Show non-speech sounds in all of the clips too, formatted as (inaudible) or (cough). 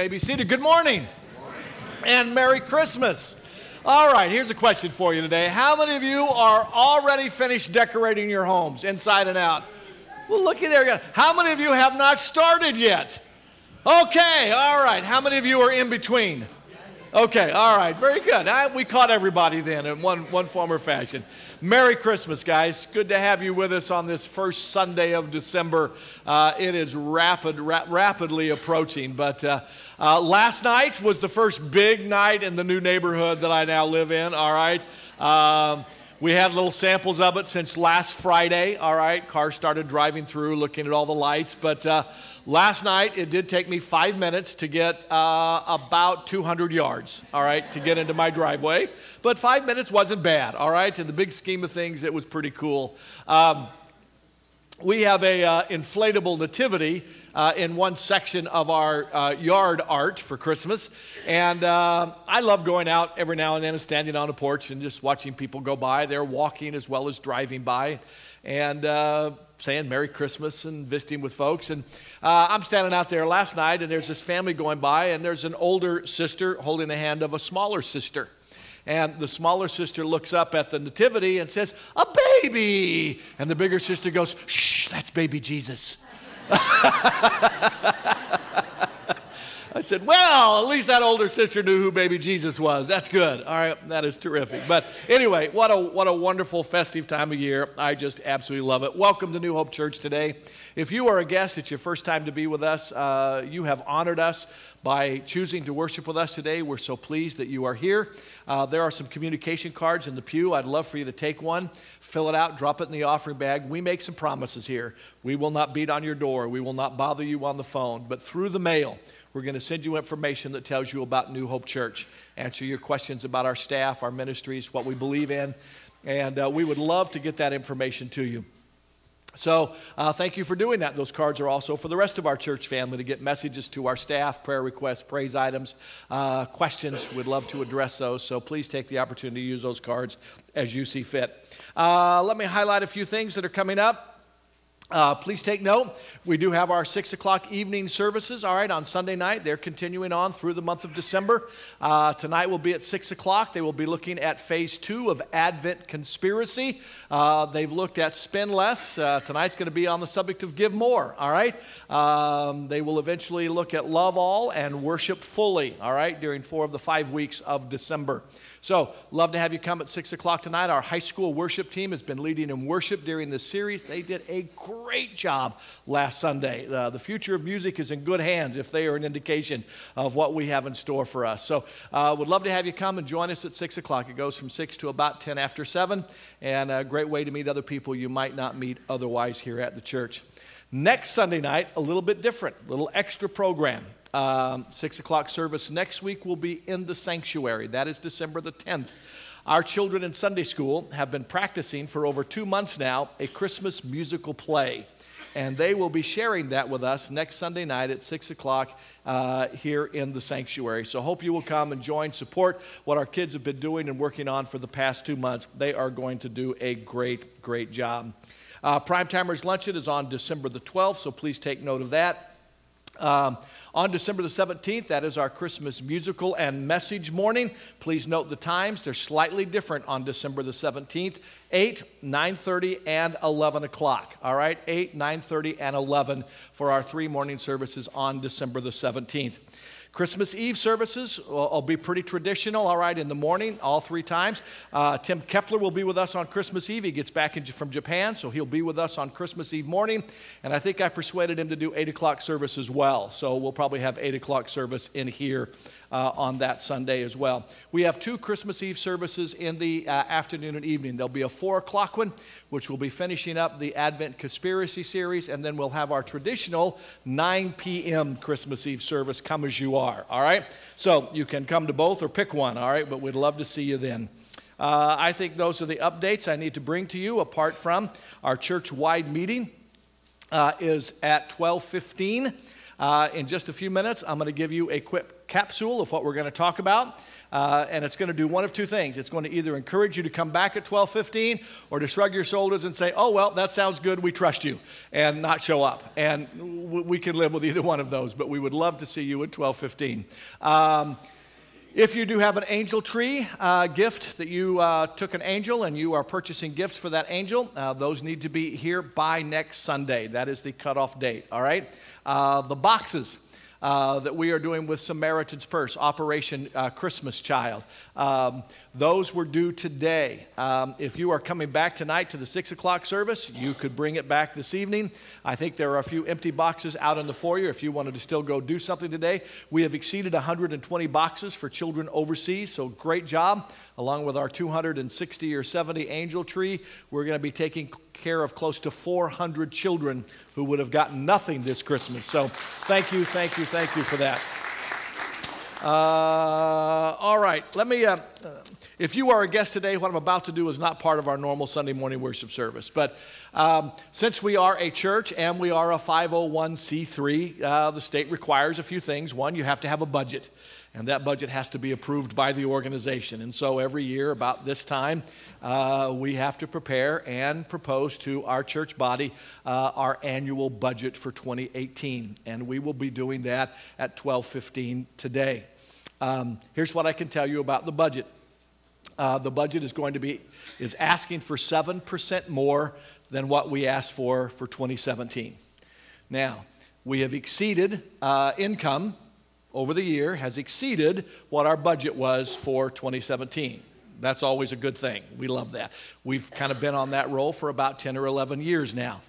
may be seated. Good morning. and Merry Christmas. All right, here's a question for you today. How many of you are already finished decorating your homes inside and out? Well, looky there again. How many of you have not started yet? Okay, all right. How many of you are in between? Okay, all right, very good. I, we caught everybody then in one, one form or fashion. Merry Christmas, guys. Good to have you with us on this first Sunday of December. Uh, it is rapid, ra- rapidly approaching, but uh, uh, last night was the first big night in the new neighborhood that I now live in, all right? Um, we had little samples of it since last Friday, all right? Cars started driving through, looking at all the lights, but uh, Last night, it did take me five minutes to get uh, about 200 yards, all right, to get into my driveway. But five minutes wasn't bad, all right? In the big scheme of things, it was pretty cool. Um, we have a uh, inflatable nativity uh, in one section of our uh, yard art for Christmas. And uh, I love going out every now and then and standing on a porch and just watching people go by. They're walking as well as driving by. And uh, saying Merry Christmas and visiting with folks. And uh, I'm standing out there last night, and there's this family going by, and there's an older sister holding the hand of a smaller sister. And the smaller sister looks up at the nativity and says, A baby! And the bigger sister goes, Shh, that's baby Jesus. (laughs) I said, Well, at least that older sister knew who baby Jesus was. That's good. All right, that is terrific. But anyway, what a, what a wonderful festive time of year. I just absolutely love it. Welcome to New Hope Church today. If you are a guest, it's your first time to be with us. Uh, you have honored us by choosing to worship with us today. We're so pleased that you are here. Uh, there are some communication cards in the pew. I'd love for you to take one, fill it out, drop it in the offering bag. We make some promises here. We will not beat on your door, we will not bother you on the phone, but through the mail, we're going to send you information that tells you about New Hope Church, answer your questions about our staff, our ministries, what we believe in, and uh, we would love to get that information to you. So, uh, thank you for doing that. Those cards are also for the rest of our church family to get messages to our staff, prayer requests, praise items, uh, questions. We'd love to address those. So, please take the opportunity to use those cards as you see fit. Uh, let me highlight a few things that are coming up. Uh, please take note. We do have our six o'clock evening services, all right, on Sunday night. They're continuing on through the month of December. Uh, tonight will be at six o'clock. They will be looking at phase two of Advent Conspiracy. Uh, they've looked at spend less. Uh, tonight's going to be on the subject of give more, all right. Um, they will eventually look at love all and worship fully, all right, during four of the five weeks of December. So, love to have you come at 6 o'clock tonight. Our high school worship team has been leading in worship during this series. They did a great job last Sunday. Uh, the future of music is in good hands if they are an indication of what we have in store for us. So, uh, would love to have you come and join us at 6 o'clock. It goes from 6 to about 10 after 7, and a great way to meet other people you might not meet otherwise here at the church. Next Sunday night, a little bit different, a little extra program. Um, six o'clock service next week will be in the sanctuary. That is December the 10th. Our children in Sunday school have been practicing for over two months now a Christmas musical play. And they will be sharing that with us next Sunday night at 6 o'clock uh, here in the sanctuary. So, hope you will come and join, support what our kids have been doing and working on for the past two months. They are going to do a great, great job. Uh, Primetimers Luncheon is on December the 12th, so please take note of that. Um, on December the 17th, that is our Christmas musical and message morning. Please note the times. They're slightly different on December the 17th, 8, 9.30, and 11 o'clock. All right, 8, 9.30, and 11 for our three morning services on December the 17th. Christmas Eve services will, be pretty traditional, all right, in the morning, all three times. Uh, Tim Kepler will be with us on Christmas Eve. He gets back in, from Japan, so he'll be with us on Christmas Eve morning. And I think I persuaded him to do 8 o'clock service as well. So we'll probably have 8 o'clock service in here uh, on that Sunday as well. We have two Christmas Eve services in the uh, afternoon and evening. There'll be a 4 o'clock one, which will be finishing up the Advent Conspiracy series, and then we'll have our traditional 9 p.m. Christmas Eve service, Come As You Are, all right? So you can come to both or pick one, all right? But we'd love to see you then. Uh, I think those are the updates I need to bring to you apart from our church wide meeting uh, is at 1215. Uh, in just a few minutes, I'm going to give you a quick capsule of what we're going to talk about. Uh, and it's going to do one of two things. It's going to either encourage you to come back at 12:15, or to shrug your shoulders and say, "Oh well, that sounds good. We trust you," and not show up. And we can live with either one of those. But we would love to see you at 12:15. Um, if you do have an angel tree uh, gift that you uh, took an angel and you are purchasing gifts for that angel, uh, those need to be here by next Sunday. That is the cutoff date, all right? Uh, the boxes uh, that we are doing with Samaritan's Purse, Operation uh, Christmas Child. Um, those were due today. Um, if you are coming back tonight to the 6 o'clock service, you could bring it back this evening. I think there are a few empty boxes out in the foyer if you wanted to still go do something today. We have exceeded 120 boxes for children overseas, so great job. Along with our 260 or 70 angel tree, we're going to be taking care of close to 400 children who would have gotten nothing this Christmas. So thank you, thank you, thank you for that. Uh, all right, let me. Uh, if you are a guest today, what I'm about to do is not part of our normal Sunday morning worship service. But um, since we are a church and we are a 501c3, uh, the state requires a few things. One, you have to have a budget and that budget has to be approved by the organization. And so every year, about this time, uh, we have to prepare and propose to our church body uh, our annual budget for 2018. And we will be doing that at 12:15 today. Um, here's what I can tell you about the budget. Uh, the budget is going to be is asking for seven percent more than what we asked for for 2017. Now, we have exceeded uh, income over the year has exceeded what our budget was for 2017. That's always a good thing. We love that. We've kind of been on that roll for about 10 or 11 years now.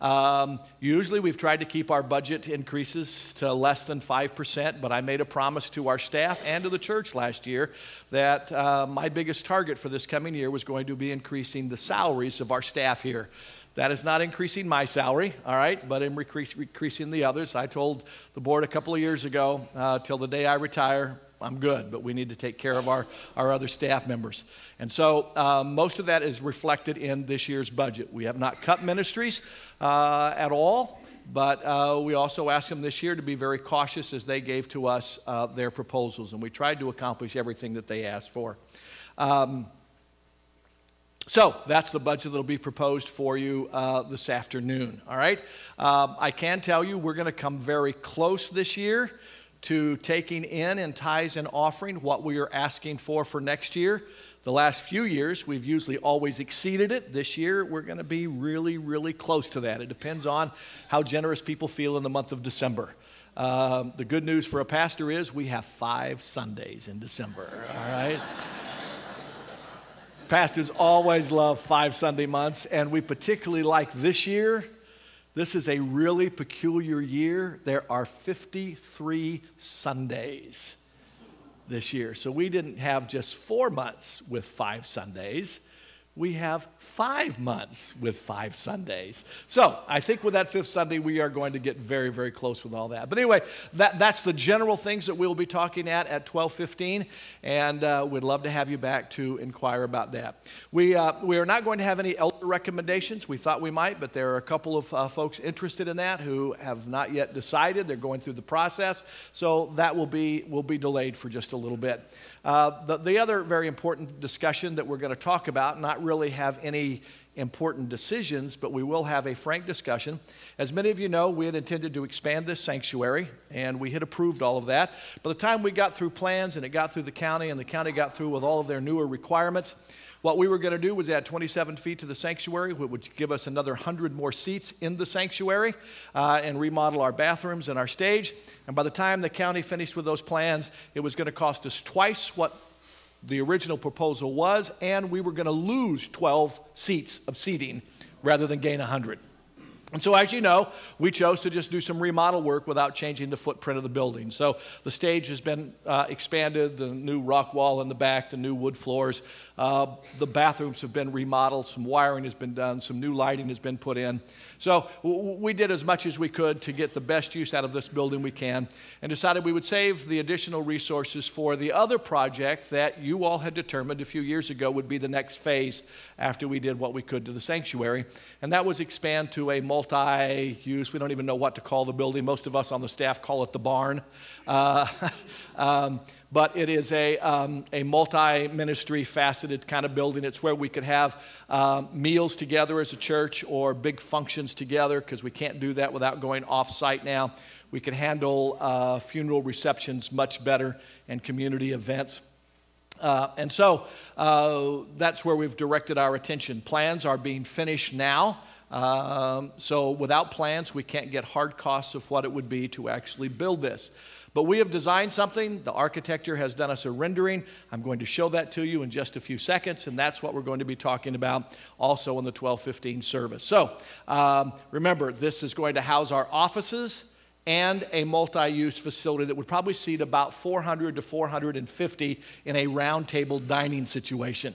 Um, usually, we've tried to keep our budget increases to less than 5%, but I made a promise to our staff and to the church last year that uh, my biggest target for this coming year was going to be increasing the salaries of our staff here. That is not increasing my salary, all right, but I'm increasing the others. I told the board a couple of years ago, uh, till the day I retire, I'm good, but we need to take care of our, our other staff members. And so um, most of that is reflected in this year's budget. We have not cut ministries uh, at all, but uh, we also asked them this year to be very cautious as they gave to us uh, their proposals, and we tried to accomplish everything that they asked for. Um, so that's the budget that will be proposed for you uh, this afternoon. All right. Um, I can tell you we're going to come very close this year to taking in in tithes and offering what we are asking for for next year. The last few years, we've usually always exceeded it. This year, we're going to be really, really close to that. It depends on how generous people feel in the month of December. Um, the good news for a pastor is we have five Sundays in December. All right. Pastors always love five Sunday months, and we particularly like this year. This is a really peculiar year. There are 53 Sundays this year. So we didn't have just four months with five Sundays we have five months with five Sundays. So I think with that fifth Sunday, we are going to get very, very close with all that. But anyway, that, that's the general things that we'll be talking at at 12:15, and uh, we'd love to have you back to inquire about that. We uh, we are not going to have any elder recommendations. We thought we might, but there are a couple of uh, folks interested in that who have not yet decided. They're going through the process, so that will be will be delayed for just a little bit. Uh, the, the other very important discussion that we're going to talk about, not really have any important decisions, but we will have a frank discussion. As many of you know, we had intended to expand this sanctuary, and we had approved all of that. By the time we got through plans and it got through the county, and the county got through with all of their newer requirements, what we were going to do was add 27 feet to the sanctuary, which would give us another 100 more seats in the sanctuary uh, and remodel our bathrooms and our stage. And by the time the county finished with those plans, it was going to cost us twice what the original proposal was, and we were going to lose 12 seats of seating rather than gain 100. And so, as you know, we chose to just do some remodel work without changing the footprint of the building. So, the stage has been uh, expanded, the new rock wall in the back, the new wood floors. Uh, the bathrooms have been remodeled, some wiring has been done, some new lighting has been put in. So, we did as much as we could to get the best use out of this building we can and decided we would save the additional resources for the other project that you all had determined a few years ago would be the next phase after we did what we could to the sanctuary. And that was expand to a multi multi use, we don't even know what to call the building. Most of us on the staff call it the barn. Uh, (laughs) um, but it is a, um, a multi ministry faceted kind of building. It's where we could have um, meals together as a church or big functions together because we can't do that without going off site now. We can handle uh, funeral receptions much better and community events. Uh, and so uh, that's where we've directed our attention. Plans are being finished now. Um, so without plans, we can't get hard costs of what it would be to actually build this. But we have designed something. The architecture has done us a rendering. I'm going to show that to you in just a few seconds, and that's what we're going to be talking about also in the 1215 service. So um, remember, this is going to house our offices and a multi use facility that would probably seat about 400 to 450 in a roundtable dining situation.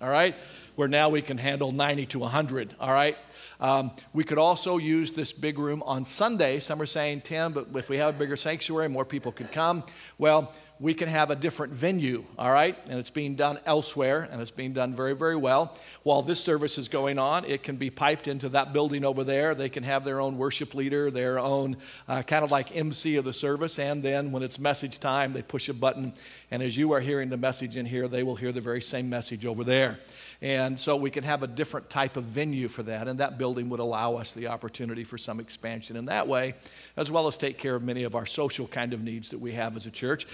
All right? Where now we can handle 90 to 100. All right? Um, we could also use this big room on Sunday. Some are saying, Tim, but if we have a bigger sanctuary, more people could come. Well, we can have a different venue, all right? And it's being done elsewhere, and it's being done very, very well. While this service is going on, it can be piped into that building over there. They can have their own worship leader, their own uh, kind of like MC of the service, and then when it's message time, they push a button, and as you are hearing the message in here, they will hear the very same message over there. And so we could have a different type of venue for that, and that building would allow us the opportunity for some expansion in that way, as well as take care of many of our social kind of needs that we have as a church.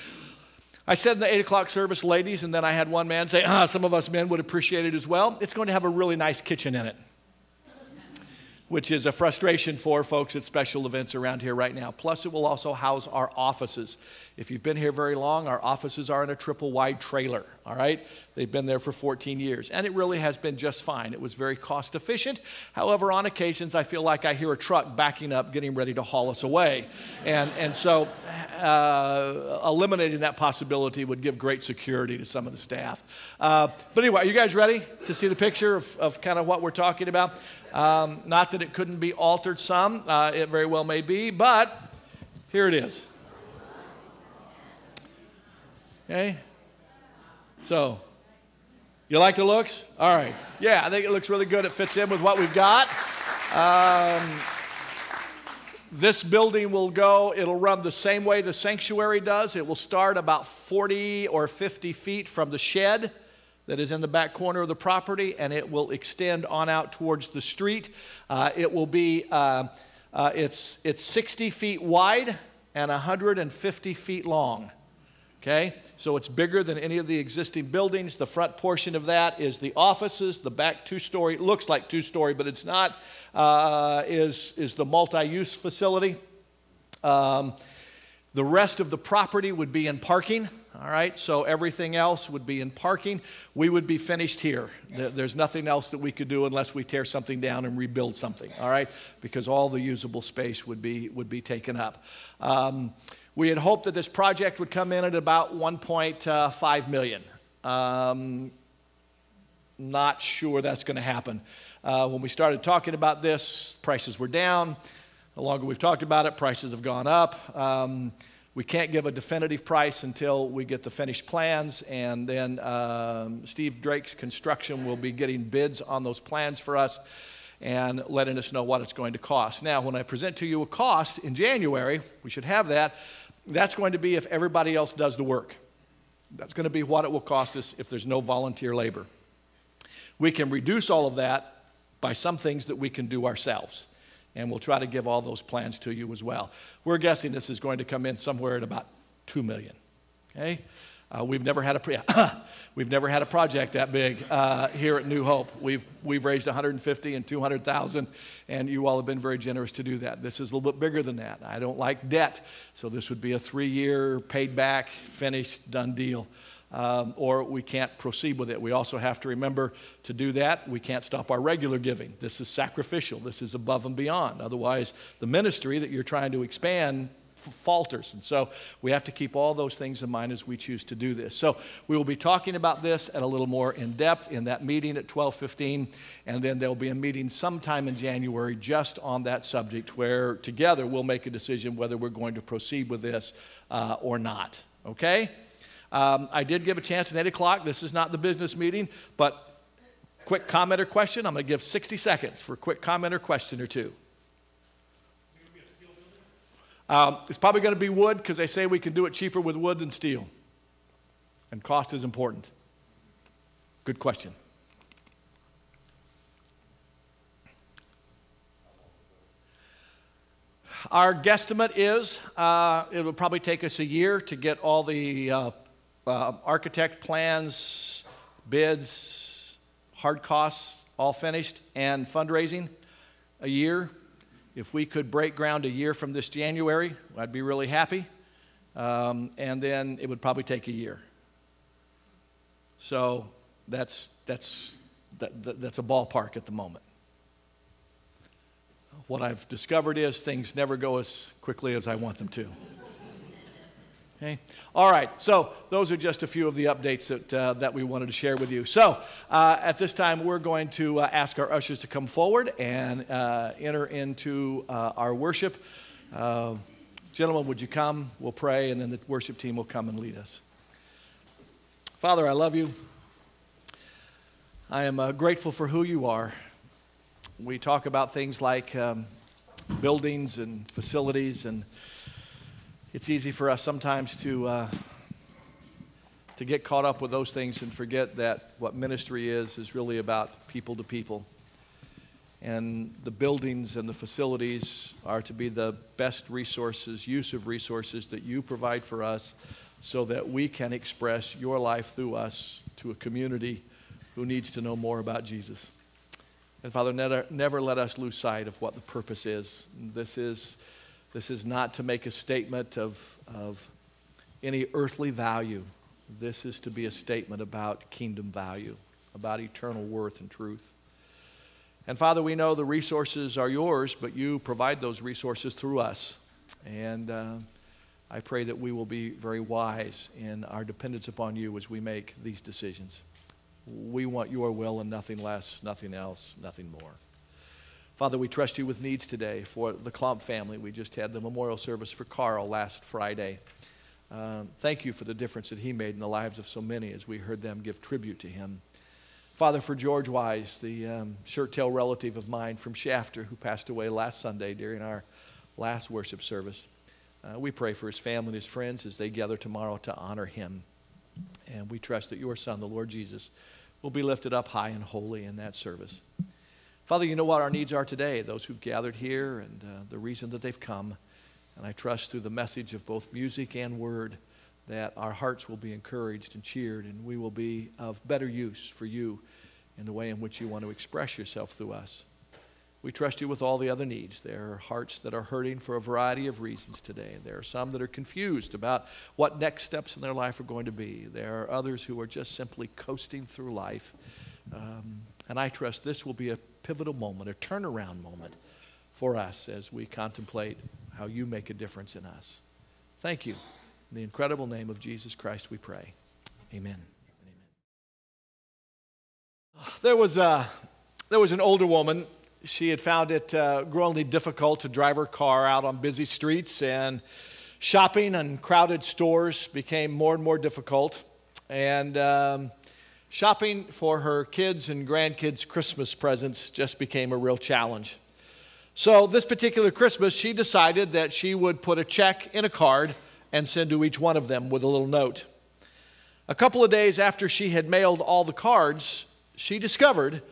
I said in the 8 o'clock service, ladies, and then I had one man say, ah, some of us men would appreciate it as well. It's going to have a really nice kitchen in it, which is a frustration for folks at special events around here right now. Plus, it will also house our offices. If you've been here very long, our offices are in a triple wide trailer, all right? They've been there for 14 years, and it really has been just fine. It was very cost efficient. However, on occasions, I feel like I hear a truck backing up, getting ready to haul us away. And, and so, uh, eliminating that possibility would give great security to some of the staff. Uh, but anyway, are you guys ready to see the picture of, of kind of what we're talking about? Um, not that it couldn't be altered some, uh, it very well may be, but here it is. Okay? So, you like the looks? All right. Yeah, I think it looks really good. It fits in with what we've got. Um, this building will go, it'll run the same way the sanctuary does. It will start about 40 or 50 feet from the shed that is in the back corner of the property, and it will extend on out towards the street. Uh, it will be, uh, uh, it's, it's 60 feet wide and 150 feet long. Okay, so it's bigger than any of the existing buildings. The front portion of that is the offices. The back two story, looks like two story, but it's not, uh, is, is the multi use facility. Um, the rest of the property would be in parking. All right, so everything else would be in parking. We would be finished here. There's nothing else that we could do unless we tear something down and rebuild something. All right, because all the usable space would be would be taken up. Um, we had hoped that this project would come in at about 1.5 million. Um, not sure that's going to happen. Uh, when we started talking about this, prices were down. The longer we've talked about it, prices have gone up. Um, we can't give a definitive price until we get the finished plans, and then um, Steve Drake's construction will be getting bids on those plans for us and letting us know what it's going to cost. Now, when I present to you a cost in January, we should have that. That's going to be if everybody else does the work. That's going to be what it will cost us if there's no volunteer labor. We can reduce all of that by some things that we can do ourselves. And we'll try to give all those plans to you as well. We're guessing this is going to come in somewhere at about 2 million. Okay? Uh, we've never had a (coughs) we've never had a project that big uh, here at New Hope. We've we've raised 150 and 200,000, and you all have been very generous to do that. This is a little bit bigger than that. I don't like debt, so this would be a three-year paid back, finished, done deal. Um, or we can't proceed with it. We also have to remember to do that, we can't stop our regular giving. This is sacrificial, this is above and beyond. Otherwise, the ministry that you're trying to expand falters. And so we have to keep all those things in mind as we choose to do this. So we will be talking about this at a little more in depth in that meeting at 12:15 and then there'll be a meeting sometime in January just on that subject where together we'll make a decision whether we're going to proceed with this uh, or not. Okay? Um, I did give a chance at 8 o'clock. This is not the business meeting, but quick comment or question. I'm going to give 60 seconds for a quick comment or question or two. Um, it's probably going to be wood because they say we can do it cheaper with wood than steel. And cost is important. Good question. Our guesstimate is uh, it will probably take us a year to get all the uh, uh, architect plans, bids, hard costs all finished, and fundraising a year. If we could break ground a year from this January, I'd be really happy. Um, and then it would probably take a year. So that's, that's, that, that, that's a ballpark at the moment. What I've discovered is things never go as quickly as I want them to. Okay? All right, so those are just a few of the updates that, uh, that we wanted to share with you. So uh, at this time, we're going to uh, ask our ushers to come forward and uh, enter into uh, our worship. Uh, gentlemen, would you come? We'll pray, and then the worship team will come and lead us. Father, I love you. I am grateful for who you are. We talk about things like um, buildings and facilities and it's easy for us sometimes to, uh, to get caught up with those things and forget that what ministry is is really about people to people. And the buildings and the facilities are to be the best resources, use of resources that you provide for us so that we can express your life through us to a community who needs to know more about Jesus. And Father, never, never let us lose sight of what the purpose is. This is this is not to make a statement of, of any earthly value. This is to be a statement about kingdom value, about eternal worth and truth. And Father, we know the resources are yours, but you provide those resources through us. And uh, I pray that we will be very wise in our dependence upon you as we make these decisions. We want your will and nothing less, nothing else, nothing more. Father, we trust you with needs today for the Klomp family. We just had the memorial service for Carl last Friday. Um, thank you for the difference that he made in the lives of so many as we heard them give tribute to him. Father, for George Wise, the um, shirt tail relative of mine from Shafter who passed away last Sunday during our last worship service, uh, we pray for his family and his friends as they gather tomorrow to honor him. And we trust that your son, the Lord Jesus, will be lifted up high and holy in that service. Father, you know what our needs are today, those who've gathered here and uh, the reason that they've come. And I trust through the message of both music and word that our hearts will be encouraged and cheered, and we will be of better use for you in the way in which you want to express yourself through us. We trust you with all the other needs. There are hearts that are hurting for a variety of reasons today. There are some that are confused about what next steps in their life are going to be. There are others who are just simply coasting through life. Um, and I trust this will be a pivotal moment, a turnaround moment for us as we contemplate how you make a difference in us. Thank you. In the incredible name of Jesus Christ, we pray. Amen. Amen. There was, a, there was an older woman. She had found it uh, growingly difficult to drive her car out on busy streets, and shopping and crowded stores became more and more difficult. And um, Shopping for her kids' and grandkids' Christmas presents just became a real challenge. So, this particular Christmas, she decided that she would put a check in a card and send to each one of them with a little note. A couple of days after she had mailed all the cards, she discovered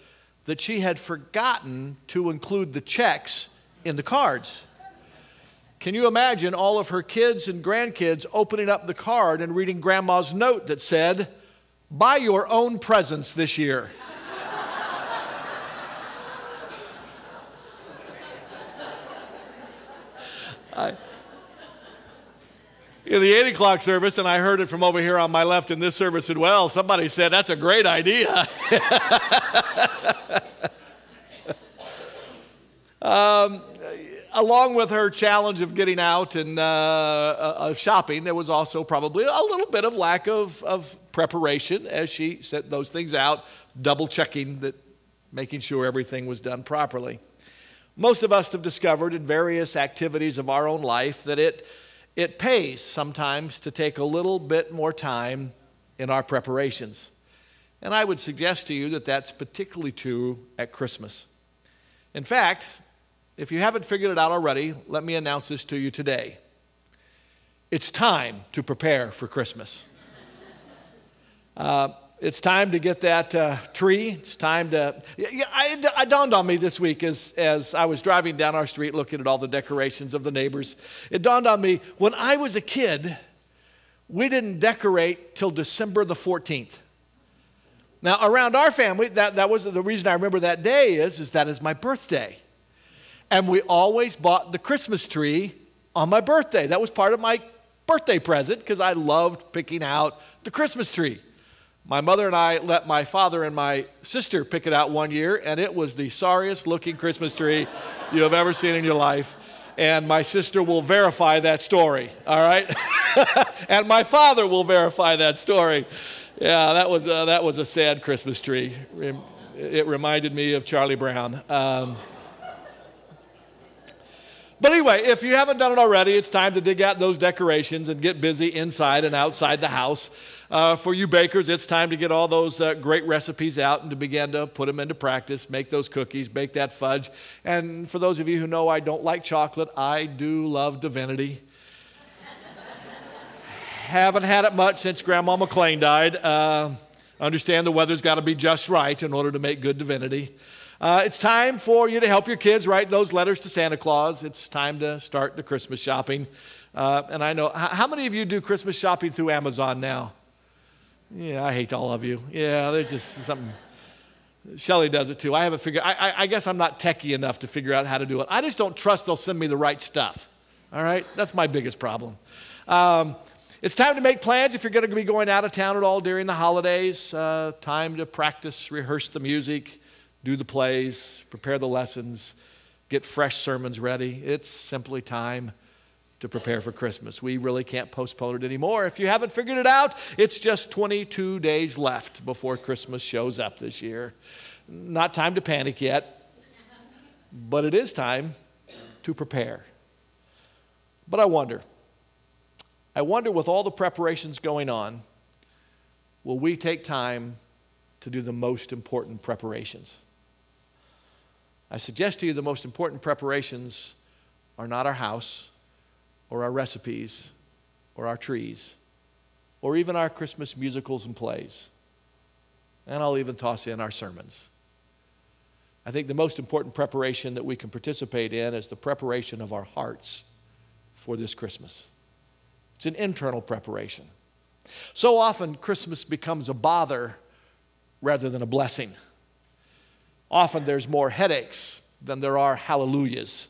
that she had forgotten to include the checks in the cards. Can you imagine all of her kids and grandkids opening up the card and reading grandma's note that said, Buy your own presents this year. I, in the 8 o'clock service, and I heard it from over here on my left in this service as well, somebody said, That's a great idea. (laughs) um, along with her challenge of getting out and uh, uh, shopping, there was also probably a little bit of lack of, of preparation as she set those things out, double checking that, making sure everything was done properly. Most of us have discovered in various activities of our own life that it, it pays sometimes to take a little bit more time in our preparations. And I would suggest to you that that's particularly true at Christmas. In fact, if you haven't figured it out already, let me announce this to you today. it's time to prepare for Christmas. (laughs) Uh, it's time to get that uh, tree. It's time to. Yeah, I, dawned on me this week as, as I was driving down our street looking at all the decorations of the neighbors. It dawned on me when I was a kid, we didn't decorate till December the 14th. Now, around our family, that, that was the reason I remember that day is, is that is my birthday. And we always bought the Christmas tree on my birthday. That was part of my birthday present because I loved picking out the Christmas tree. My mother and I let my father and my sister pick it out one year, and it was the sorriest looking Christmas tree (laughs) you have ever seen in your life. And my sister will verify that story, all right? (laughs) and my father will verify that story. Yeah, that was, uh, that was a sad Christmas tree. It reminded me of Charlie Brown. Um, but anyway, if you haven't done it already, it's time to dig out those decorations and get busy inside and outside the house. Uh, for you bakers, it's time to get all those uh, great recipes out and to begin to put them into practice, make those cookies, bake that fudge. And for those of you who know I don't like chocolate, I do love divinity. (laughs) Haven't had it much since Grandma McLean died. Uh, understand the weather's got to be just right in order to make good divinity. Uh, it's time for you to help your kids write those letters to Santa Claus. It's time to start the Christmas shopping. Uh, and I know, how many of you do Christmas shopping through Amazon now? Yeah, I hate all of you. Yeah, there's just something. Shelly does it too. I haven't figured. I, I, I, guess I'm not techie enough to figure out how to do it. I just don't trust they'll send me the right stuff. All right, that's my biggest problem. Um, it's time to make plans if you're going to be going out of town at all during the holidays. Uh, time to practice, rehearse the music, do the plays, prepare the lessons, get fresh sermons ready. It's simply time to prepare for Christmas. We really can't postpone it anymore. If you haven't figured it out, it's just 22 days left before Christmas shows up this year. Not time to panic yet, but it is time to prepare. But I wonder, I wonder with all the preparations going on, will we take time to do the most important preparations? I suggest to you the most important preparations are not our house or our recipes or our trees or even our Christmas musicals and plays. And I'll even toss in our sermons. I think the most important preparation that we can participate in is the preparation of our hearts for this Christmas. It's an internal preparation. So often, Christmas becomes a bother rather than a blessing. Often, there's more headaches than there are hallelujahs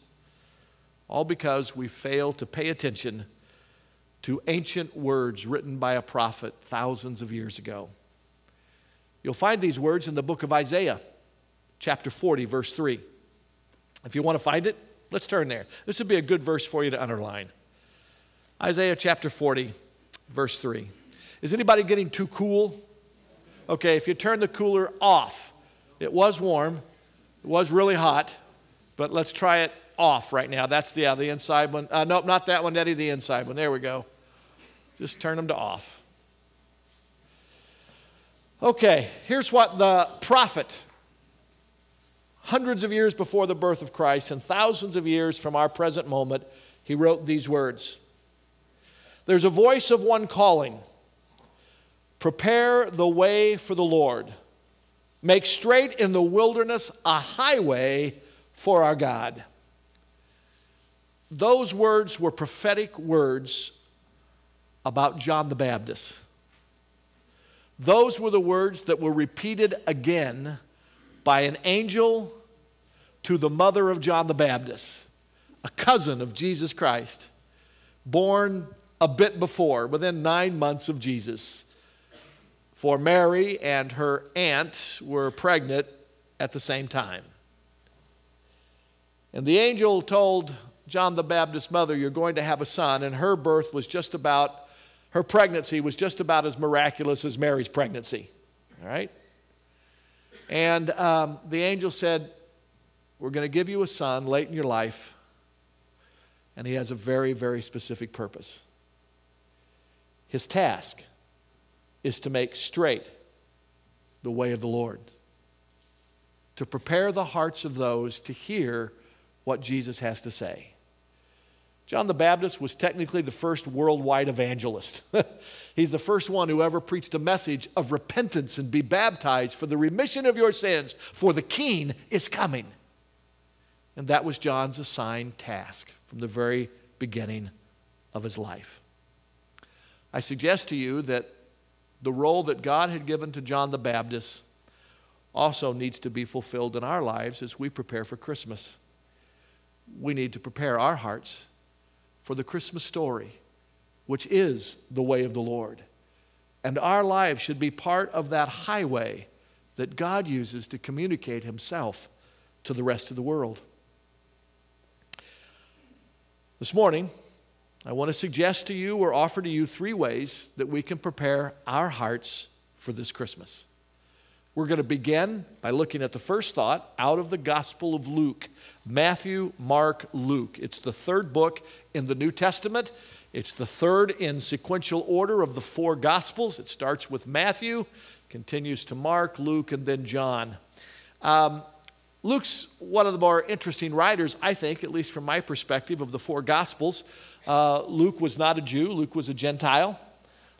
all because we fail to pay attention to ancient words written by a prophet thousands of years ago. You'll find these words in the book of Isaiah, chapter 40, verse 3. If you want to find it, let's turn there. This would be a good verse for you to underline. Isaiah chapter 40, verse 3. Is anybody getting too cool? Okay, if you turn the cooler off, it was warm, it was really hot, but let's try it off right now. That's the, yeah, the inside one. Uh, nope, not that one, Eddie, the inside one. There we go. Just turn them to off. Okay, here's what the prophet, hundreds of years before the birth of Christ and thousands of years from our present moment, he wrote these words There's a voice of one calling, Prepare the way for the Lord, make straight in the wilderness a highway for our God. Those words were prophetic words about John the Baptist. Those were the words that were repeated again by an angel to the mother of John the Baptist, a cousin of Jesus Christ, born a bit before, within nine months of Jesus. For Mary and her aunt were pregnant at the same time. And the angel told John the Baptist's mother, You're going to have a son. And her birth was just about, her pregnancy was just about as miraculous as Mary's pregnancy. All right? And um, the angel said, We're going to give you a son late in your life. And he has a very, very specific purpose. His task is to make straight the way of the Lord, to prepare the hearts of those to hear what Jesus has to say. John the Baptist was technically the first worldwide evangelist. (laughs) He's the first one who ever preached a message of repentance and be baptized for the remission of your sins, for the king is coming. And that was John's assigned task from the very beginning of his life. I suggest to you that the role that God had given to John the Baptist also needs to be fulfilled in our lives as we prepare for Christmas. We need to prepare our hearts for the Christmas story, which is the way of the Lord. And our lives should be part of that highway that God uses to communicate Himself to the rest of the world. This morning, I want to suggest to you or offer to you three ways that we can prepare our hearts for this Christmas. We're going to begin by looking at the first thought out of the Gospel of Luke Matthew, Mark, Luke. It's the third book in the New Testament. It's the third in sequential order of the four Gospels. It starts with Matthew, continues to Mark, Luke, and then John. Um, Luke's one of the more interesting writers, I think, at least from my perspective, of the four Gospels. Uh, Luke was not a Jew, Luke was a Gentile.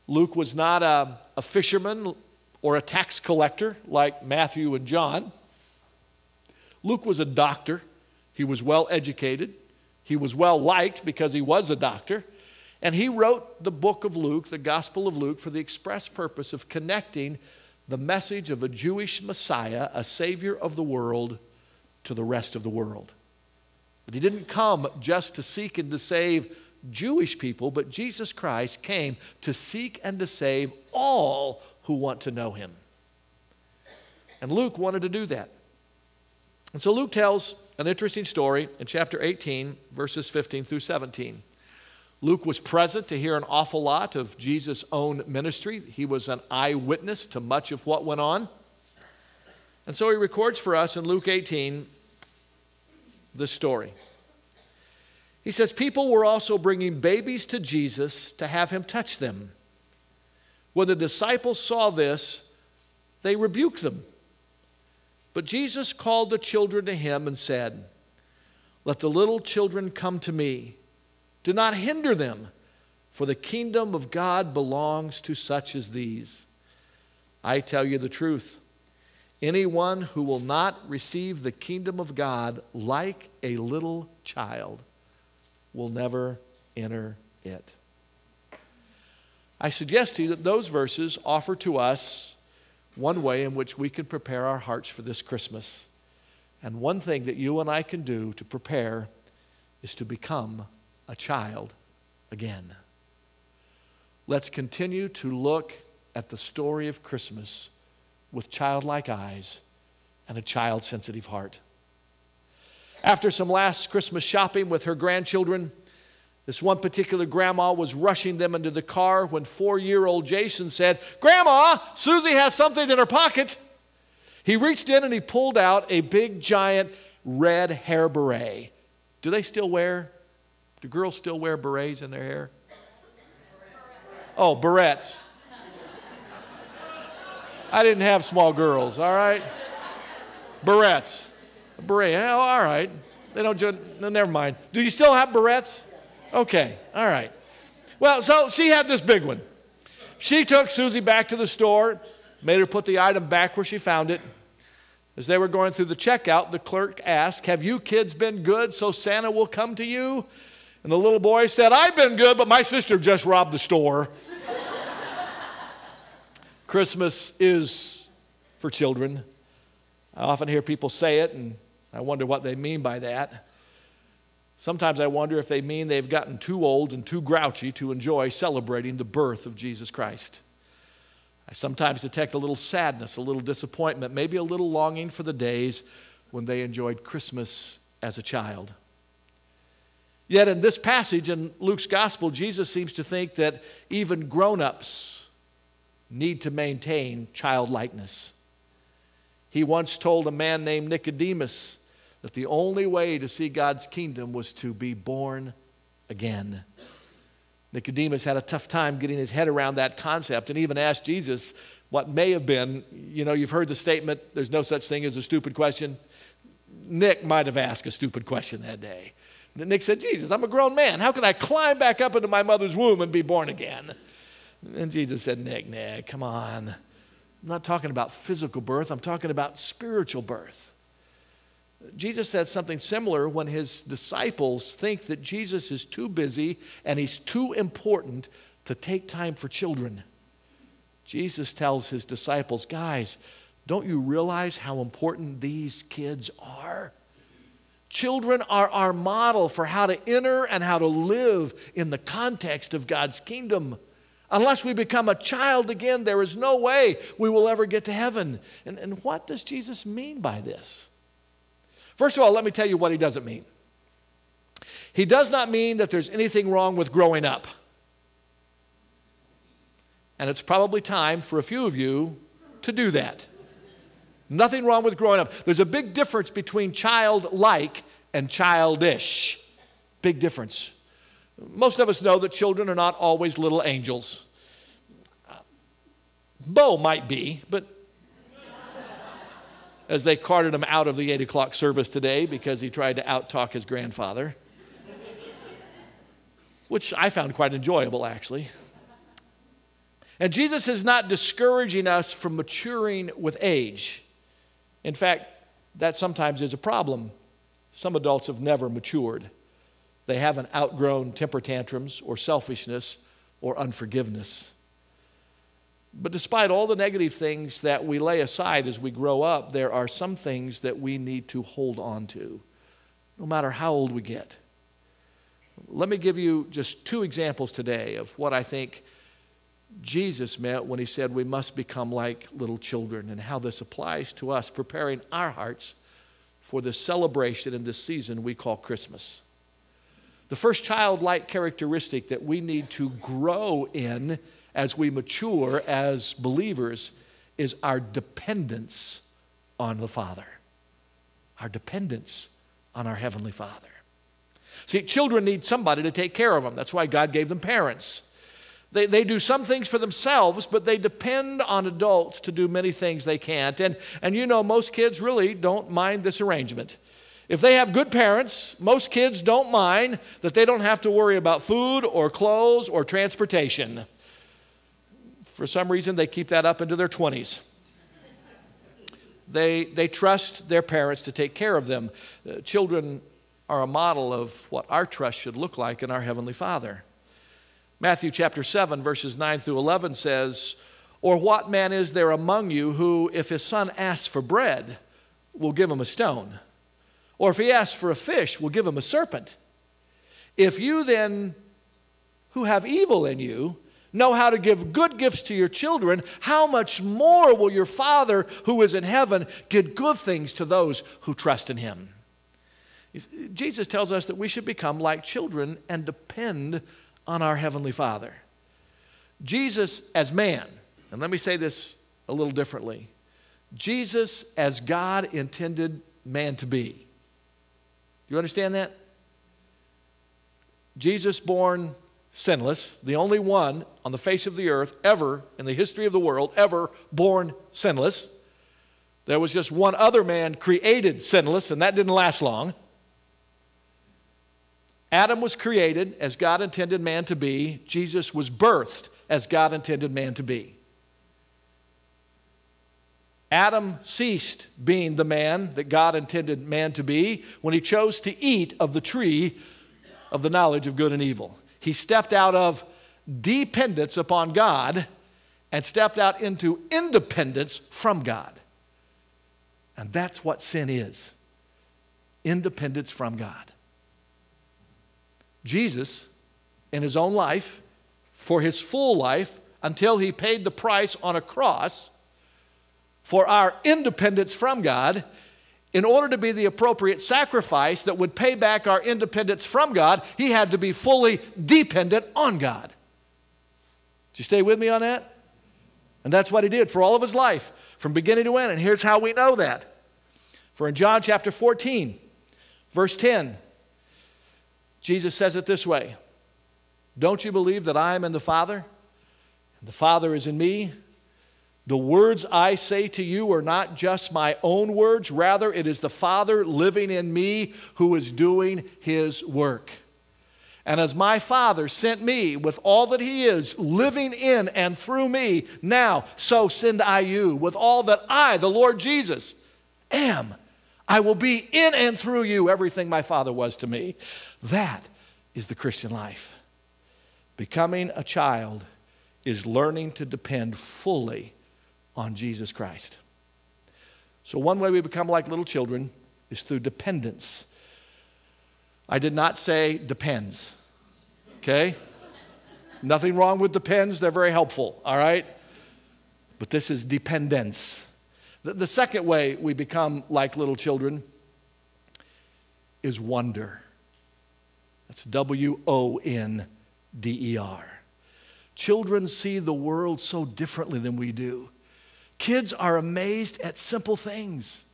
Luke was not a, a fisherman or a tax collector like Matthew and John. Luke was a doctor. He was well educated. He was well liked because he was a doctor. And he wrote the book of Luke, the Gospel of Luke, for the express purpose of connecting the message of a Jewish Messiah, a Savior of the world, to the rest of the world. But he didn't come just to seek and to save Jewish people, but Jesus Christ came to seek and to save all who want to know him. And Luke wanted to do that. And so Luke tells an interesting story in chapter 18, verses 15 through 17. Luke was present to hear an awful lot of Jesus' own ministry. He was an eyewitness to much of what went on. And so he records for us in Luke 18 this story. He says, People were also bringing babies to Jesus to have him touch them. When the disciples saw this, they rebuked them. But Jesus called the children to him and said, Let the little children come to me. Do not hinder them, for the kingdom of God belongs to such as these. I tell you the truth. Anyone who will not receive the kingdom of God like a little child will never enter it. I suggest to you that those verses offer to us one way in which we can prepare our hearts for this Christmas. And one thing that you and I can do to prepare is to become a child again. Let's continue to look at the story of Christmas with childlike eyes and a child sensitive heart. After some last Christmas shopping with her grandchildren, this one particular grandma was rushing them into the car when four year old Jason said, Grandma, Susie has something in her pocket. He reached in and he pulled out a big, giant red hair beret. Do they still wear, do girls still wear berets in their hair? Oh, barrettes. I didn't have small girls, all right? Barrettes. Beret, oh, all right. They don't, no, never mind. Do you still have barrettes? Okay, all right. Well, so she had this big one. She took Susie back to the store, made her put the item back where she found it. As they were going through the checkout, the clerk asked, Have you kids been good so Santa will come to you? And the little boy said, I've been good, but my sister just robbed the store. (laughs) Christmas is for children. I often hear people say it, and I wonder what they mean by that. Sometimes I wonder if they mean they've gotten too old and too grouchy to enjoy celebrating the birth of Jesus Christ. I sometimes detect a little sadness, a little disappointment, maybe a little longing for the days when they enjoyed Christmas as a child. Yet in this passage in Luke's gospel, Jesus seems to think that even grown ups need to maintain childlikeness. He once told a man named Nicodemus that the only way to see God's kingdom was to be born again. Nicodemus had a tough time getting his head around that concept and even asked Jesus what may have been, you know, you've heard the statement, there's no such thing as a stupid question. Nick might have asked a stupid question that day. Nick said, Jesus, I'm a grown man. How can I climb back up into my mother's womb and be born again? And Jesus said, Nick, Nick, come on. I'm not talking about physical birth, I'm talking about spiritual birth. Jesus said something similar when his disciples think that Jesus is too busy and he's too important to take time for children. Jesus tells his disciples, guys, don't you realize how important these kids are? Children are our model for how to enter and how to live in the context of God's kingdom. Unless we become a child again, there is no way we will ever get to heaven. And, and what does Jesus mean by this? First of all, let me tell you what he doesn't mean. He does not mean that there's anything wrong with growing up. And it's probably time for a few of you to do that. Nothing wrong with growing up. There's a big difference between childlike and childish. Big difference. Most of us know that children are not always little angels. Bo might be, but as they carted him out of the 8 o'clock service today because he tried to outtalk his grandfather, which I found quite enjoyable actually. And Jesus is not discouraging us from maturing with age. In fact, that sometimes is a problem. Some adults have never matured. They haven't outgrown temper tantrums or selfishness or unforgiveness. But despite all the negative things that we lay aside as we grow up, there are some things that we need to hold on to, no matter how old we get. Let me give you just two examples today of what I think Jesus meant when he said we must become like little children and how this applies to us, preparing our hearts for the celebration in this season we call Christmas. The first childlike characteristic that we need to grow in as we mature as believers is our dependence on the Father. Our dependence on our Heavenly Father. See, children need somebody to take care of them. That's why God gave them parents. They, they do some things for themselves, but they depend on adults to do many things they can't. And, and you know, most kids really don't mind this arrangement. If they have good parents, most kids don't mind that they don't have to worry about food or clothes or transportation. For some reason, they keep that up into their 20s. They, they trust their parents to take care of them. Uh, children are a model of what our trust should look like in our Heavenly Father. Matthew chapter 7, verses 9 through 11 says, Or what man is there among you who, if his son asks for bread, will give him a stone? Or if he asks for a fish, will give him a serpent? If you then, who have evil in you, know how to give good gifts to your children, how much more will your Father who is in heaven give good things to those who trust in him? Jesus tells us that we should become like children and depend on our Heavenly Father. Jesus as man, and let me say this a little differently Jesus as God intended man to be. Do you understand that? Jesus born sinless, the only one on the face of the earth ever in the history of the world ever born sinless. There was just one other man created sinless, and that didn't last long. Adam was created as God intended man to be, Jesus was birthed as God intended man to be. Adam ceased being the man that God intended man to be when he chose to eat of the tree of the knowledge of good and evil. He stepped out of dependence upon God and stepped out into independence from God. And that's what sin is independence from God. Jesus, in his own life, for his full life, until he paid the price on a cross for our independence from God, in order to be the appropriate sacrifice that would pay back our independence from God, he had to be fully dependent on God. Did you stay with me on that? And that's what he did for all of his life, from beginning to end. And here's how we know that. For in John chapter 14, verse 10, Jesus says it this way Don't you believe that I am in the Father, and the Father is in me? The words I say to you are not just my own words, rather, it is the Father living in me who is doing his work. And as my Father sent me with all that He is, living in and through me, now so send I you with all that I, the Lord Jesus, am. I will be in and through you everything my Father was to me. That is the Christian life. Becoming a child is learning to depend fully on Jesus Christ. So, one way we become like little children is through dependence. I did not say depends, okay? Nothing wrong with depends, they're very helpful, all right? But this is dependence. The, the second way we become like little children is wonder. That's W O N D E R. Children see the world so differently than we do. Kids are amazed at simple things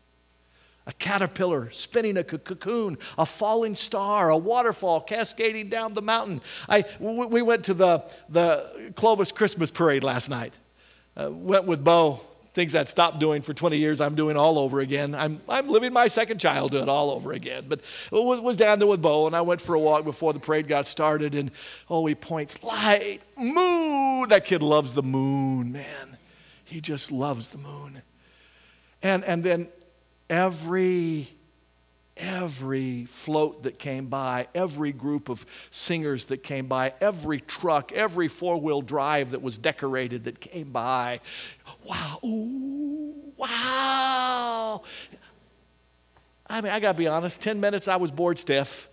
a caterpillar spinning a cocoon, a falling star, a waterfall cascading down the mountain. I, we went to the, the Clovis Christmas parade last night. Uh, went with Bo things I'd stopped doing for 20 years, I'm doing all over again. I'm, I'm living my second childhood all over again. But was, was down there with Bo, and I went for a walk before the parade got started, and oh, he points, light, moon. That kid loves the moon, man. He just loves the moon. And, and then every every float that came by, every group of singers that came by, every truck, every four wheel drive that was decorated that came by. Wow, ooh, wow. I mean, I got to be honest, 10 minutes I was bored stiff.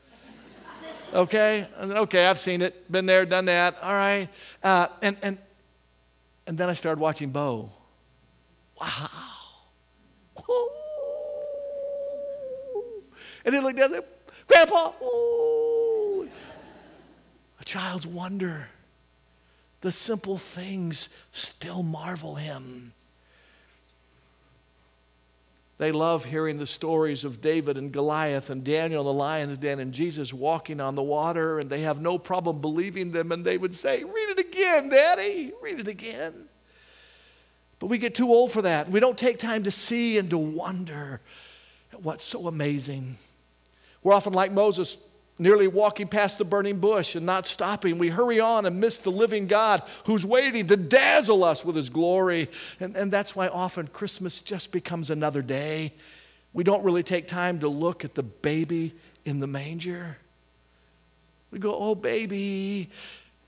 Okay, okay, I've seen it, been there, done that, all right. Uh, and, and, and then I started watching Bo. Wow. Ooh. And he looked down and said, Grandpa, ooh. A child's wonder. The simple things still marvel him. They love hearing the stories of David and Goliath and Daniel in the lion's den and Jesus walking on the water, and they have no problem believing them. And they would say, Read it again, Daddy, read it again. But we get too old for that. We don't take time to see and to wonder at what's so amazing. We're often like Moses, nearly walking past the burning bush and not stopping. We hurry on and miss the living God who's waiting to dazzle us with his glory. And, and that's why often Christmas just becomes another day. We don't really take time to look at the baby in the manger. We go, oh, baby.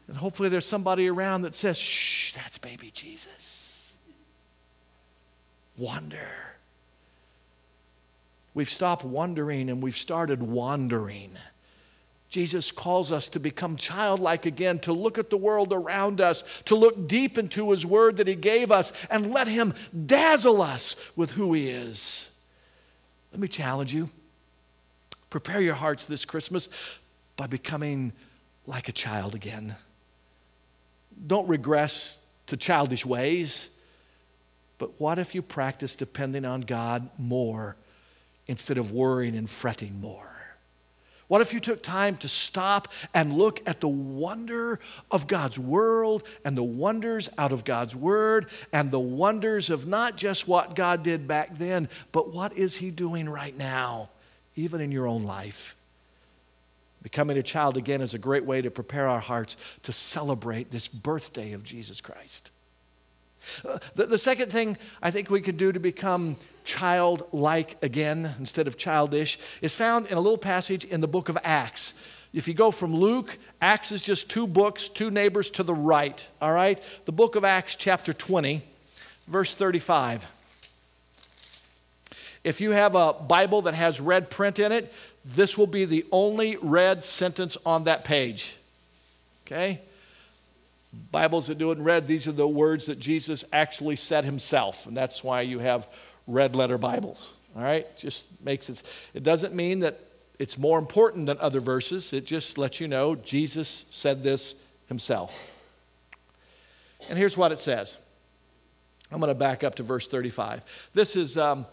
And hopefully there's somebody around that says, shh, that's baby Jesus. Wonder. We've stopped wondering and we've started wandering. Jesus calls us to become childlike again, to look at the world around us, to look deep into His Word that He gave us, and let Him dazzle us with who He is. Let me challenge you. Prepare your hearts this Christmas by becoming like a child again. Don't regress to childish ways, but what if you practice depending on God more? instead of worrying and fretting more? What if you took time to stop and look at the wonder of God's world and the wonders out of God's word and the wonders of not just what God did back then, but what is He doing right now, even in your own life? Becoming a child again is a great way to prepare our hearts to celebrate this birthday of Jesus Christ. Uh, the, the second thing I think we could do to become childlike again instead of childish is found in a little passage in the book of Acts. If you go from Luke, Acts is just two books, two neighbors to the right, all right? The book of Acts, chapter 20, verse 35. If you have a Bible that has red print in it, this will be the only red sentence on that page. Okay? Bibles that do it in red, these are the words that Jesus actually said himself. And that's why you have red letter Bibles. All right? Just makes it, it doesn't mean that it's more important than other verses. It just lets you know Jesus said this himself. And here's what it says. I'm going to back up to verse 35. This is, um,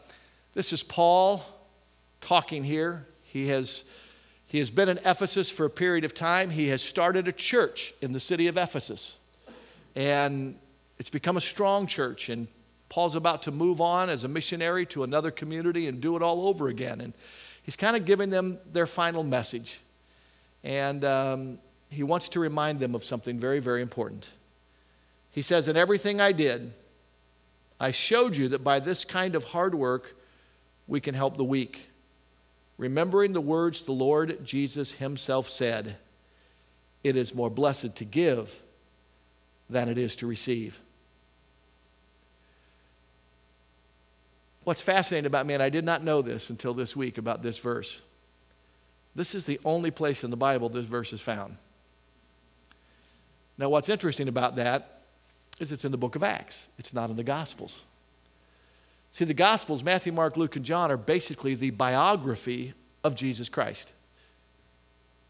this is Paul talking here. He has, he has been in Ephesus for a period of time. He has started a church in the city of Ephesus. And it's become a strong church. And Paul's about to move on as a missionary to another community and do it all over again. And he's kind of giving them their final message. And um, he wants to remind them of something very, very important. He says, In everything I did, I showed you that by this kind of hard work, we can help the weak. Remembering the words the Lord Jesus himself said, it is more blessed to give than it is to receive. What's fascinating about me, and I did not know this until this week about this verse, this is the only place in the Bible this verse is found. Now, what's interesting about that is it's in the book of Acts, it's not in the Gospels. See, the Gospels, Matthew, Mark, Luke, and John, are basically the biography of Jesus Christ.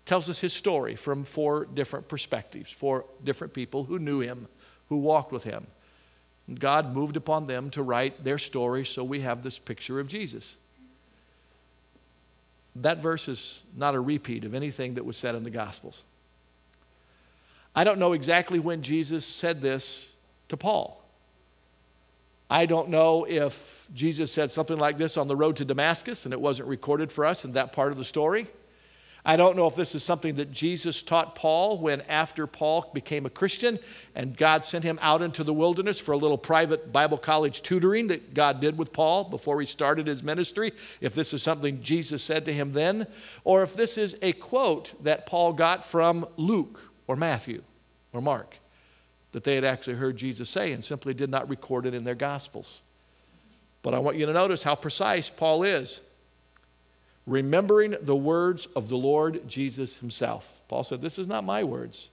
Tells us his story from four different perspectives, four different people who knew him, who walked with him. God moved upon them to write their story, so we have this picture of Jesus. That verse is not a repeat of anything that was said in the Gospels. I don't know exactly when Jesus said this to Paul. I don't know if Jesus said something like this on the road to Damascus and it wasn't recorded for us in that part of the story. I don't know if this is something that Jesus taught Paul when, after Paul became a Christian and God sent him out into the wilderness for a little private Bible college tutoring that God did with Paul before he started his ministry. If this is something Jesus said to him then, or if this is a quote that Paul got from Luke or Matthew or Mark that they had actually heard Jesus say and simply did not record it in their Gospels. But I want you to notice how precise Paul is remembering the words of the Lord Jesus himself. Paul said, This is not my words.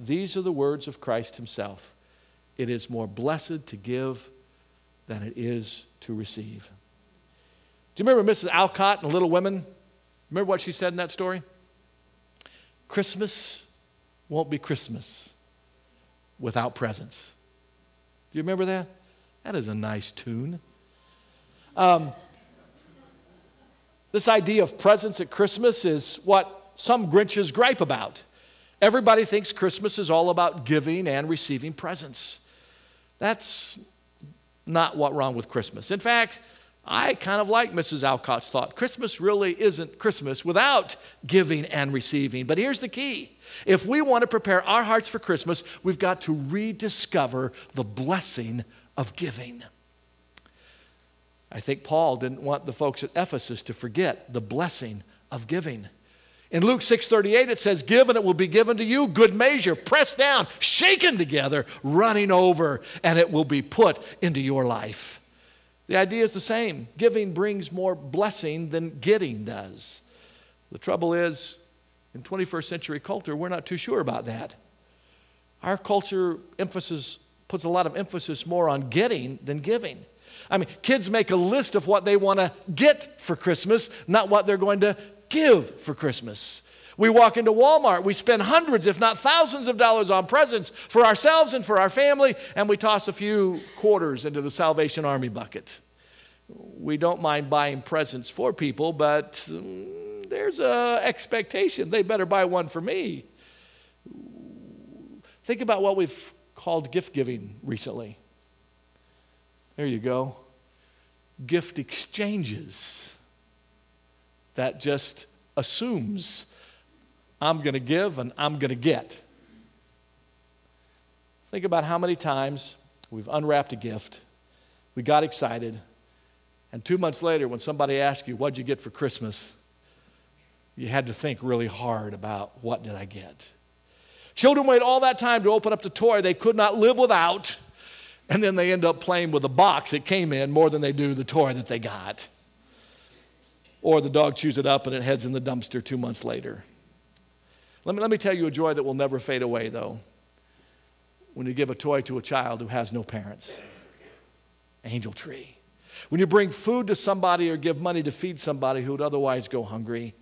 These are the words of Christ himself. It is more blessed to give than it is to receive. Do you remember Mrs. Alcott and the Little Women? Remember what she said in that story? Christmas won't be Christmas without presents. Do you remember that? That is a nice tune. Um, this idea of presents at Christmas is what some Grinches gripe about. Everybody thinks Christmas is all about giving and receiving presents. That's not what's wrong with Christmas. In fact, I kind of like Mrs. Alcott's thought. Christmas really isn't Christmas without giving and receiving. But here's the key if we want to prepare our hearts for Christmas, we've got to rediscover the blessing of giving. I think Paul didn't want the folks at Ephesus to forget the blessing of giving. In Luke 6:38 it says give and it will be given to you good measure pressed down shaken together running over and it will be put into your life. The idea is the same. Giving brings more blessing than getting does. The trouble is in 21st century culture we're not too sure about that. Our culture emphasis puts a lot of emphasis more on getting than giving. I mean, kids make a list of what they want to get for Christmas, not what they're going to give for Christmas. We walk into Walmart, we spend hundreds, if not thousands of dollars on presents for ourselves and for our family, and we toss a few quarters into the Salvation Army bucket. We don't mind buying presents for people, but mm, there's a expectation they better buy one for me. Think about what we've called gift giving recently. There you go. Gift exchanges. That just assumes I'm going to give and I'm going to get. Think about how many times we've unwrapped a gift, we got excited, and two months later, when somebody asked you, What'd you get for Christmas? You had to think really hard about what did I get. Children wait all that time to open up the toy they could not live without and then they end up playing with the box it came in more than they do the toy that they got. Or the dog chews it up and it heads in the dumpster two months later. Let me, let me tell you a joy that will never fade away, though. When you give a toy to a child who has no parents, angel tree. When you bring food to somebody or give money to feed somebody who would otherwise go hungry,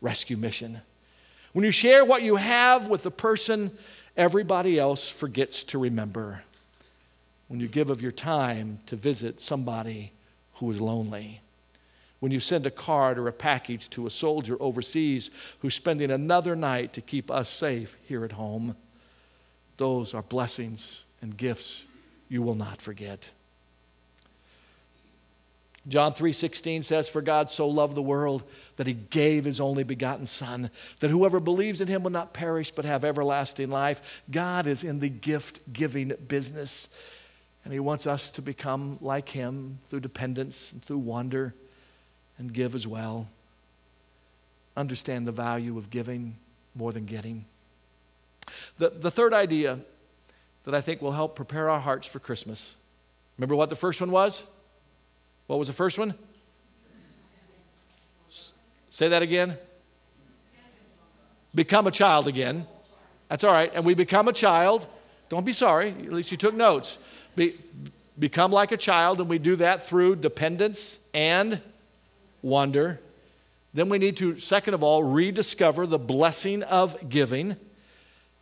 rescue mission. When you share what you have with the person everybody else forgets to remember when you give of your time to visit somebody who is lonely, when you send a card or a package to a soldier overseas who's spending another night to keep us safe here at home, those are blessings and gifts you will not forget. John 3:16 says for God so loved the world that he gave his only begotten son that whoever believes in him will not perish but have everlasting life. God is in the gift-giving business and he wants us to become like him through dependence and through wonder and give as well. Understand the value of giving more than getting. The, the third idea that I think will help prepare our hearts for Christmas. Remember what the first one was? What was the first one? Say that again. Become a child again. That's all right. And we become a child. Don't be sorry. At least you took notes. Be, become like a child, and we do that through dependence and wonder. Then we need to, second of all, rediscover the blessing of giving.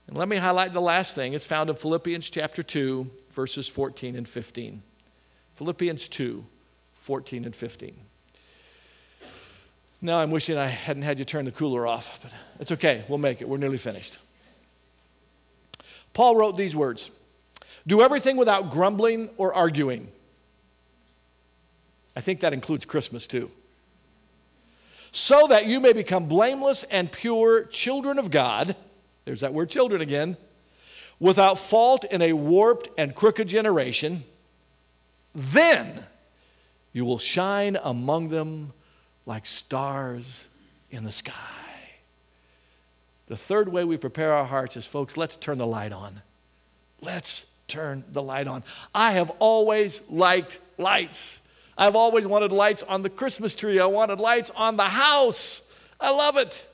And let me highlight the last thing. It's found in Philippians chapter 2, verses 14 and 15. Philippians 2, 14 and 15. Now I'm wishing I hadn't had you turn the cooler off, but it's okay. We'll make it. We're nearly finished. Paul wrote these words Do everything without grumbling or arguing. I think that includes Christmas too. So that you may become blameless and pure children of God. There's that word children again. Without fault in a warped and crooked generation. Then you will shine among them like stars in the sky. The third way we prepare our hearts is, folks, let's turn the light on. Let's turn the light on. I have always liked lights. I've always wanted lights on the Christmas tree. I wanted lights on the house. I love it.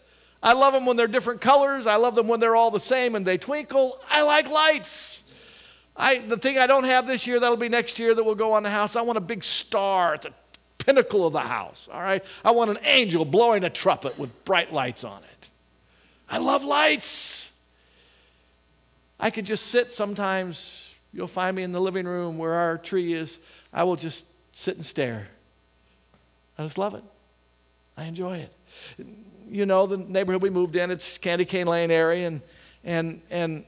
I love them when they're different colors. I love them when they're all the same and they twinkle. I like lights. I, the thing I don't have this year, that'll be next year that will go on the house. I want a big star at the pinnacle of the house, all right? I want an angel blowing a trumpet with bright lights on it. I love lights. I could just sit sometimes. You'll find me in the living room where our tree is. I will just sit and stare. I just love it. I enjoy it. You know, the neighborhood we moved in, it's Candy Cane Lane area, and, and, and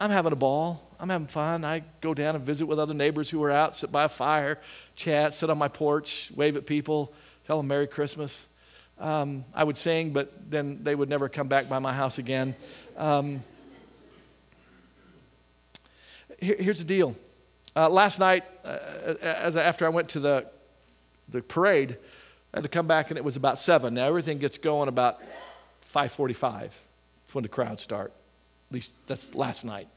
I'm having a ball. I'm having fun. I go down and visit with other neighbors who are out, sit by a fire, chat, sit on my porch, wave at people, tell them Merry Christmas. Um, I would sing, but then they would never come back by my house again. Um, here, here's the deal. Uh, last night, uh, as after I went to the, the parade, I had to come back and it was about 7. Now everything gets going about 5.45. It's when the crowds start. At least that's last night.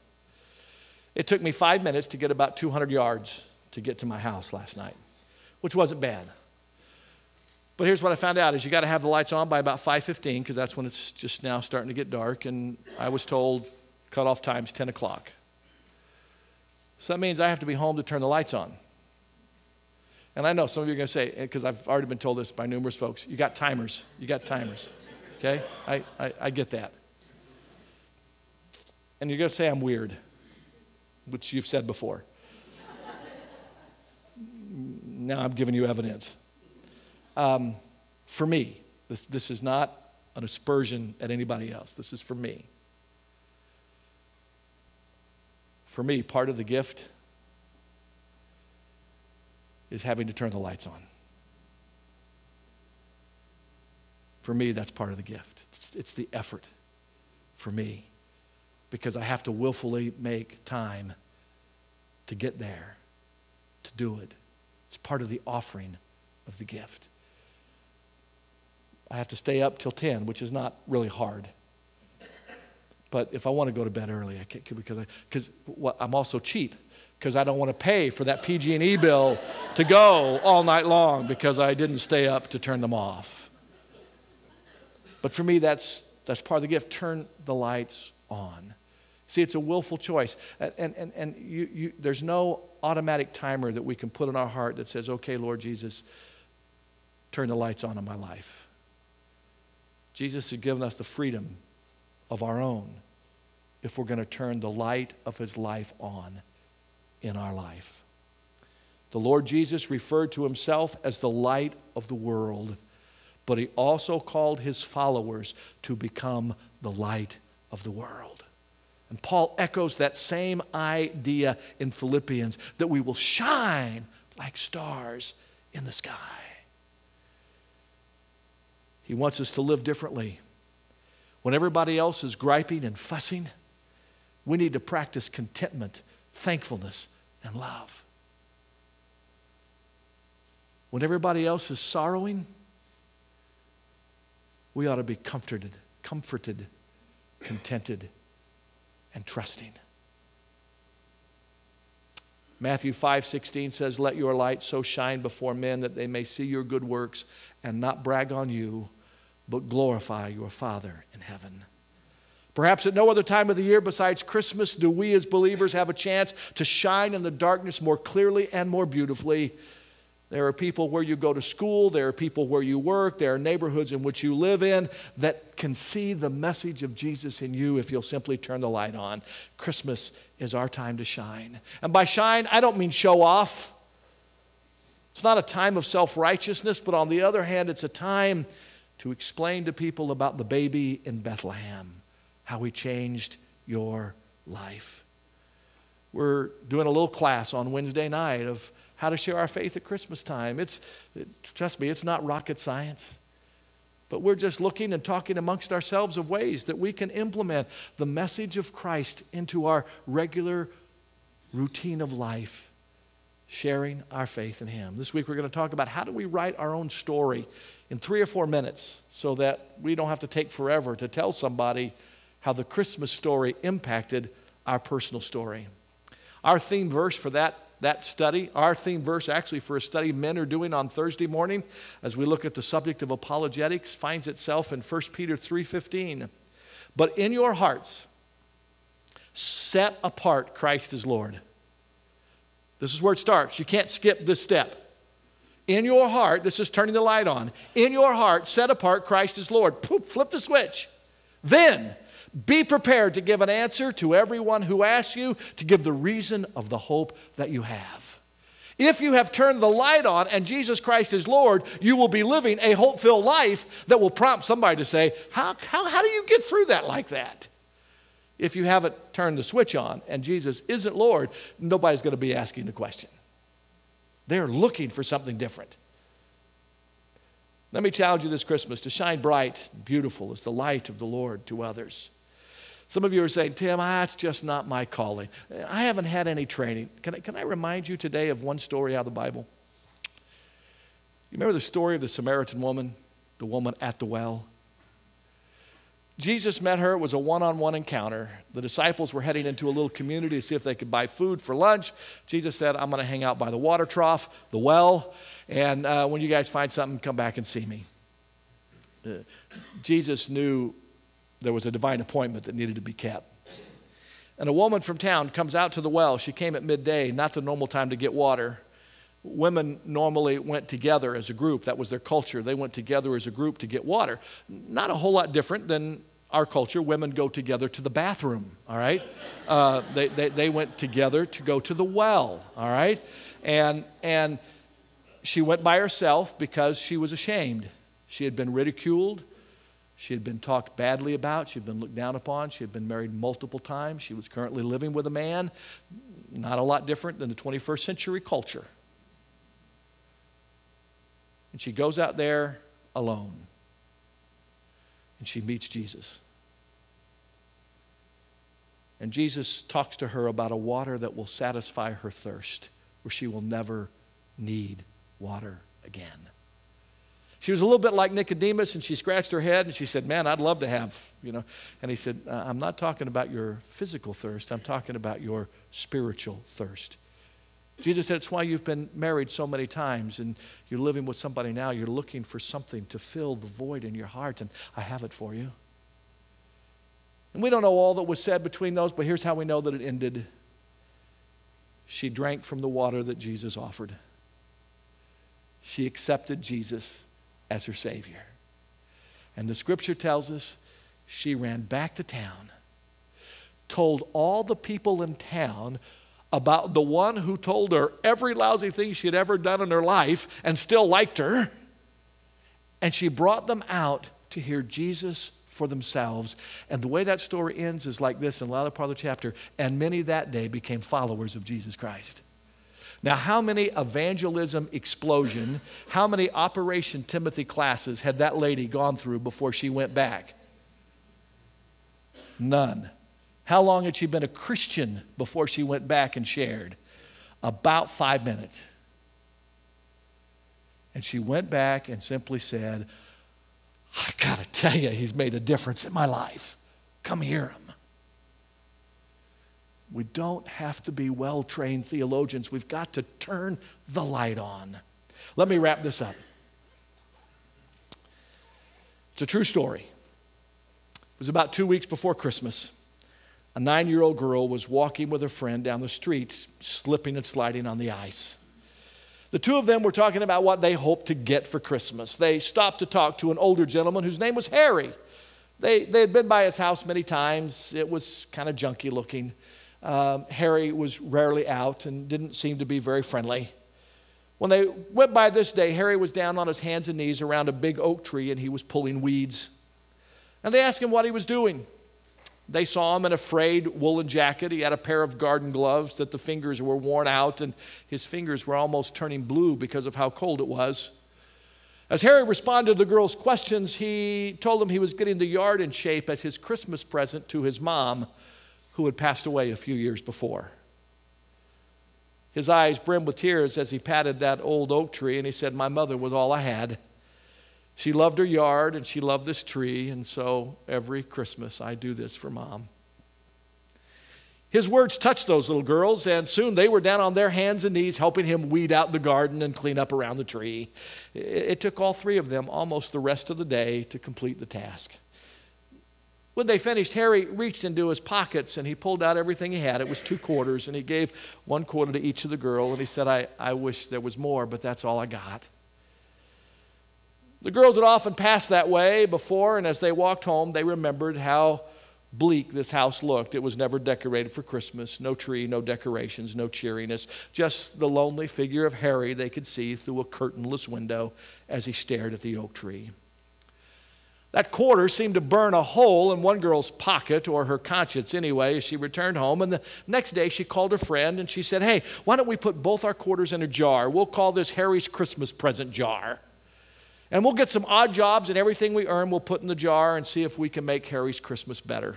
It took me five minutes to get about 200 yards to get to my house last night, which wasn't bad. But here's what I found out is you got to have the lights on by about 5.15 because that's when it's just now starting to get dark. And I was told cutoff time's 10 o'clock. So that means I have to be home to turn the lights on. And I know some of you are going to say, eh, because I've already been told this by numerous folks, you got timers. You got timers. Okay? I, I, I get that. And you're going to say I'm weird which you've said before. now I'm giving you evidence. Um, for me, this, this is not an aspersion at anybody else. This is for me. For me, part of the gift is having to turn the lights on. For me, that's part of the gift. It's, it's the effort for me because I have to willfully make time to get there, to do it. It's part of the offering of the gift. I have to stay up till 10, which is not really hard. But if I want to go to bed early, I can't because I, cause what, I'm also cheap because I don't want to pay for that PG&E bill to go all night long because I didn't stay up to turn them off. But for me, that's, that's part of the gift. Turn the lights on. See, it's a willful choice. And, and, and you, you, there's no automatic timer that we can put in our heart that says, okay, Lord Jesus, turn the lights on in my life. Jesus has given us the freedom of our own if we're going to turn the light of his life on in our life. The Lord Jesus referred to himself as the light of the world, but he also called his followers to become the light of the world. And Paul echoes that same idea in Philippians that we will shine like stars in the sky. He wants us to live differently. When everybody else is griping and fussing, we need to practice contentment, thankfulness, and love. When everybody else is sorrowing, we ought to be comforted, comforted, contented, and trusting. Matthew 5 16 says, Let your light so shine before men that they may see your good works and not brag on you, but glorify your Father in heaven. Perhaps at no other time of the year besides Christmas do we as believers have a chance to shine in the darkness more clearly and more beautifully there are people where you go to school, there are people where you work, there are neighborhoods in which you live in that can see the message of Jesus in you if you'll simply turn the light on. Christmas is our time to shine. And by shine, I don't mean show off. It's not a time of self righteousness, but on the other hand, it's a time to explain to people about the baby in Bethlehem, how he changed your life. We're doing a little class on Wednesday night of how to share our faith at Christmas time. It's, trust me, it's not rocket science. But we're just looking and talking amongst ourselves of ways that we can implement the message of Christ into our regular routine of life, sharing our faith in Him. This week we're going to talk about how do we write our own story in three or four minutes so that we don't have to take forever to tell somebody how the Christmas story impacted our personal story. Our theme verse for that that study. Our theme verse, actually, for a study men are doing on Thursday morning, as we look at the subject of apologetics, finds itself in 1 Peter 3:15. But in your hearts, set apart Christ as Lord. This is where it starts. You can't skip this step. In your heart, this is turning the light on. In your heart, set apart Christ as Lord. Poof, flip the switch. Then be prepared to give an answer to everyone who asks you, to give the reason of the hope that you have. If you have turned the light on and Jesus Christ is Lord, you will be living a hope filled life that will prompt somebody to say, how, how, how do you get through that like that? If you haven't turned the switch on and Jesus isn't Lord, nobody's going to be asking the question. They're looking for something different. Let me challenge you this Christmas to shine bright, beautiful as the light of the Lord to others. Some of you are saying, Tim, that's just not my calling. I haven't had any training. Can I, can I remind you today of one story out of the Bible? You remember the story of the Samaritan woman, the woman at the well? Jesus met her. It was a one on one encounter. The disciples were heading into a little community to see if they could buy food for lunch. Jesus said, I'm going to hang out by the water trough, the well, and uh, when you guys find something, come back and see me. Uh, Jesus knew there was a divine appointment that needed to be kept. And a woman from town comes out to the well. She came at midday, not the normal time to get water. Women normally went together as a group. That was their culture. They went together as a group to get water. Not a whole lot different than our culture. Women go together to the bathroom, all right? Uh, they, they, they went together to go to the well, all right? And, and she went by herself because she was ashamed. She had been ridiculed. She had been talked badly about. She had been looked down upon. She had been married multiple times. She was currently living with a man, not a lot different than the 21st century culture. And she goes out there alone. And she meets Jesus. And Jesus talks to her about a water that will satisfy her thirst, where she will never need water again. She was a little bit like Nicodemus, and she scratched her head and she said, Man, I'd love to have, you know. And he said, uh, I'm not talking about your physical thirst, I'm talking about your spiritual thirst. Jesus said, It's why you've been married so many times and you're living with somebody now. You're looking for something to fill the void in your heart, and I have it for you. And we don't know all that was said between those, but here's how we know that it ended. She drank from the water that Jesus offered. She accepted Jesus as her Savior. And the scripture tells us she ran back to town, told all the people in town about the one who told her every lousy thing she had ever done in her life and still liked her. And she brought them out to hear Jesus for themselves. And the way that story ends is like this in the latter part of the chapter. And many that day became followers of Jesus Christ. Now, how many evangelism explosion, how many Operation Timothy classes had that lady gone through before she went back? None. How long had she been a Christian before she went back and shared? About five minutes. And she went back and simply said, I got to tell you, he's made a difference in my life. Come hear him. We don't have to be well trained theologians. We've got to turn the light on. Let me wrap this up. It's a true story. It was about two weeks before Christmas. A nine year old girl was walking with her friend down the street, slipping and sliding on the ice. The two of them were talking about what they hoped to get for Christmas. They stopped to talk to an older gentleman whose name was Harry. They, they had been by his house many times. It was kind of junky looking. Um, Harry was rarely out and didn't seem to be very friendly. When they went by this day, Harry was down on his hands and knees around a big oak tree and he was pulling weeds. And they asked him what he was doing. They saw him in a frayed woolen jacket. He had a pair of garden gloves that the fingers were worn out, and his fingers were almost turning blue because of how cold it was. As Harry responded to the girl's questions, he told them he was getting the yard in shape as his Christmas present to his mom, who had passed away a few years before. His eyes brimmed with tears as he patted that old oak tree, and he said, My mother was all I had. She loved her yard and she loved this tree, and so every Christmas I do this for mom. His words touched those little girls, and soon they were down on their hands and knees helping him weed out the garden and clean up around the tree. It took all three of them almost the rest of the day to complete the task. When they finished, Harry reached into his pockets and he pulled out everything he had. It was two quarters, and he gave one quarter to each of the girl, and he said, I, I wish there was more, but that's all I got. The girls had often passed that way before, and as they walked home, they remembered how bleak this house looked. It was never decorated for Christmas no tree, no decorations, no cheeriness, just the lonely figure of Harry they could see through a curtainless window as he stared at the oak tree. That quarter seemed to burn a hole in one girl's pocket, or her conscience anyway, as she returned home. And the next day she called her friend and she said, Hey, why don't we put both our quarters in a jar? We'll call this Harry's Christmas present jar. And we'll get some odd jobs and everything we earn we'll put in the jar and see if we can make Harry's Christmas better.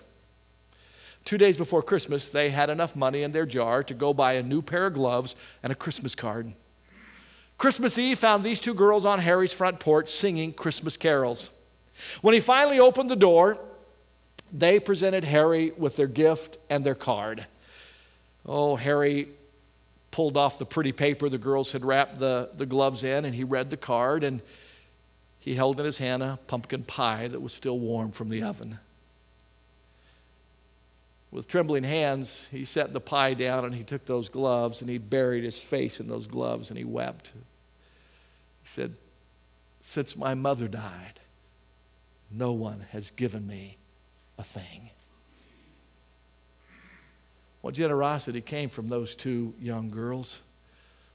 Two days before Christmas, they had enough money in their jar to go buy a new pair of gloves and a Christmas card. Christmas Eve found these two girls on Harry's front porch singing Christmas carols. When he finally opened the door, they presented Harry with their gift and their card. Oh, Harry pulled off the pretty paper the girls had wrapped the, the gloves in, and he read the card, and he held in his hand a pumpkin pie that was still warm from the oven. With trembling hands, he set the pie down and he took those gloves and he buried his face in those gloves and he wept. He said, Since my mother died, no one has given me a thing. What generosity came from those two young girls?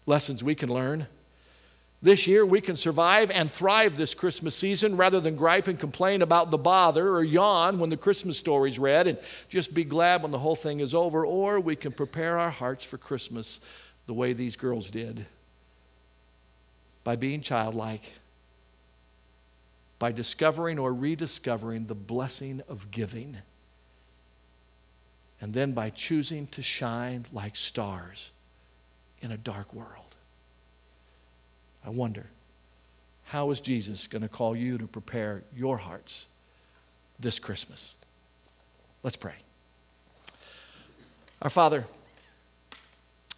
Lessons we can learn. This year, we can survive and thrive this Christmas season rather than gripe and complain about the bother or yawn when the Christmas story's read and just be glad when the whole thing is over. Or we can prepare our hearts for Christmas the way these girls did by being childlike, by discovering or rediscovering the blessing of giving, and then by choosing to shine like stars in a dark world. I wonder, how is Jesus going to call you to prepare your hearts this Christmas? Let's pray. Our Father,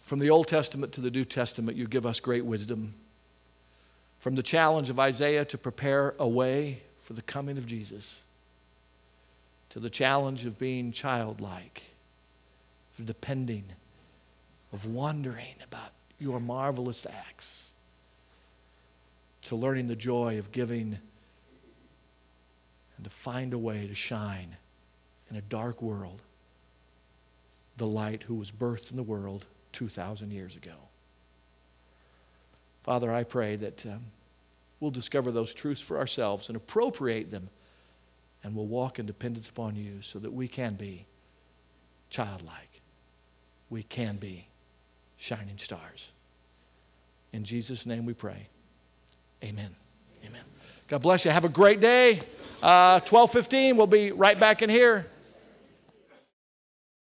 from the Old Testament to the New Testament, you give us great wisdom. From the challenge of Isaiah to prepare a way for the coming of Jesus, to the challenge of being childlike, of depending, of wondering about your marvelous acts to learning the joy of giving and to find a way to shine in a dark world the light who was birthed in the world 2,000 years ago. Father, I pray that um, we'll discover those truths for ourselves and appropriate them, and we'll walk in dependence upon you so that we can be childlike. We can be shining stars. In Jesus' name we pray. Amen. Amen. God bless you. Have a great day. Uh, 12:15. We'll be right back in here.